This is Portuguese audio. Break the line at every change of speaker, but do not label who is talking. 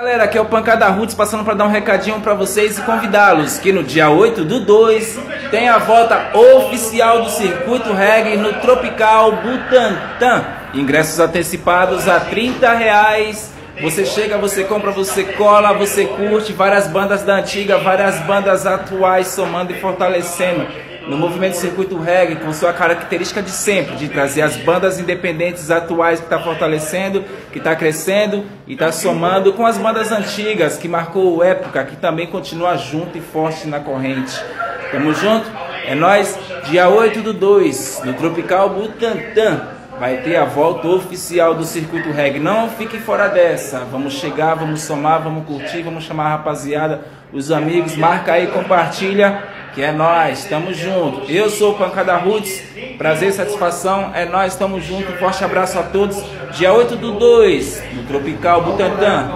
Galera, aqui é o Pancada Roots passando para dar um recadinho para vocês e convidá-los que no dia 8 do 2 tem a volta oficial do Circuito Reggae no Tropical Butantã. Ingressos antecipados a 30 reais. Você chega, você compra, você cola, você curte várias bandas da antiga, várias bandas atuais somando e fortalecendo no movimento circuito reggae com sua característica de sempre, de trazer as bandas independentes atuais que está fortalecendo, que está crescendo e está somando com as bandas antigas que marcou época, que também continua junto e forte na corrente. Tamo junto? É nós, dia 8 do 2, no Tropical Butantã vai ter a volta oficial do Circuito Reggae. Não fique fora dessa. Vamos chegar, vamos somar, vamos curtir, vamos chamar a rapaziada, os amigos, marca aí, compartilha, que é nós, tamo junto. Eu sou o Pancada Roots, prazer e satisfação, é nós, tamo junto. Forte abraço a todos. Dia 8 do 2, no Tropical Butantã.